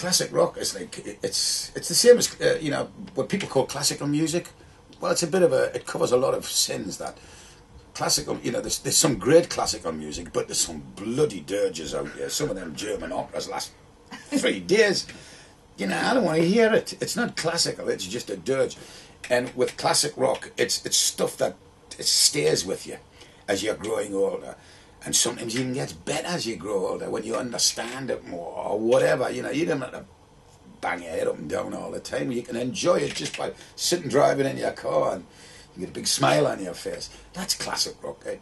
classic rock is like it's it's the same as uh, you know what people call classical music. Well, it's a bit of a it covers a lot of sins that classical. You know, there's there's some great classical music, but there's some bloody dirges out there. Some of them German operas last three days. You know, I don't want to hear it. It's not classical. It's just a dirge. And with classic rock, it's it's stuff that it stays with you as you're growing older and sometimes even gets better as you grow older when you understand it more or whatever. You know, you don't have to bang your head up and down all the time. You can enjoy it just by sitting driving in your car and you get a big smile on your face. That's classic rock. It,